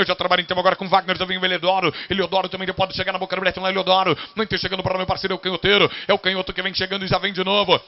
Eu já trabalho então agora com Wagner, já vem o Eliodoro. Eliodoro também pode chegar na boca do bilhete lá, Eliodoro. Não tem chegando para o meu parceiro, é o canhoteiro. É o canhoto que vem chegando e já vem de novo.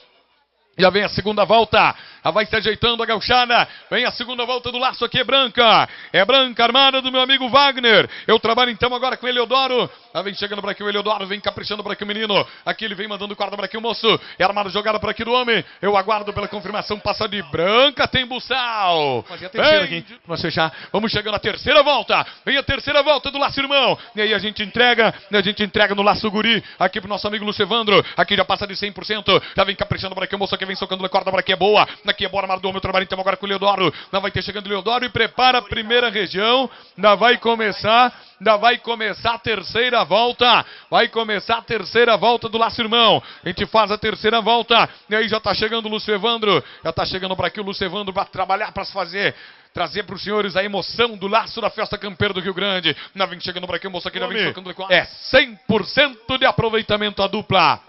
Já vem a segunda volta. Já vai se ajeitando a gauchada. Vem a segunda volta do laço aqui, é branca. É branca, armada do meu amigo Wagner. Eu trabalho então agora com o Eliodoro. Já vem chegando para aqui o Eliodoro. Vem caprichando para aqui o menino. Aqui ele vem mandando guarda para aqui o moço. É armada jogada para aqui do homem. Eu aguardo pela confirmação. Passa de branca, tem buçal. A terceira aqui. Nós fechar. Vamos chegando à terceira volta. Vem a terceira volta do laço irmão. E aí a gente entrega. A gente entrega no laço guri. Aqui pro nosso amigo Lucevandro. Aqui já passa de 100%. Já vem caprichando para aqui o moço que vem socando a corda para aqui é boa. Aqui bora, Mardor, meu trabalho então agora com o Leodoro. Não vai ter chegando o Leodoro e prepara a primeira região. Ainda vai começar, ainda vai começar a terceira volta. Vai começar a terceira volta do Laço Irmão. A gente faz a terceira volta. E aí já tá chegando o Lúcio Evandro. Já tá chegando para aqui o Lúcio Evandro para trabalhar, para se fazer trazer para os senhores a emoção do laço da festa campeira do Rio Grande. Na vem chegando para aqui, o moço aqui já vem tocando É 100% de aproveitamento a dupla.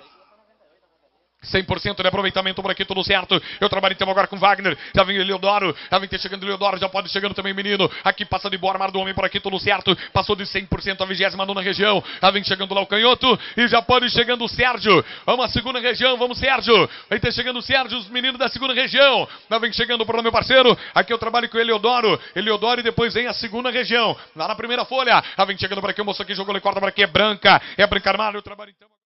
100% de aproveitamento por aqui, tudo certo. Eu trabalho então agora com Wagner. Já vem Leodoro. Já vem ter chegando Leodoro. Já pode chegando também menino. Aqui passa de boa, armado do homem por aqui, tudo certo. Passou de 100% a 29 região. Já vem chegando lá o canhoto. E já pode chegando o Sérgio. Vamos à segunda região. Vamos, Sérgio. Vem ter chegando o Sérgio, os meninos da segunda região. Já vem chegando para o meu parceiro. Aqui eu trabalho com Eleodoro. Eleodoro e depois vem a segunda região. Lá na primeira folha. Já vem chegando para aqui o moço aqui jogou, ele corta para aqui. É branca. É branca armada. Eu trabalho então.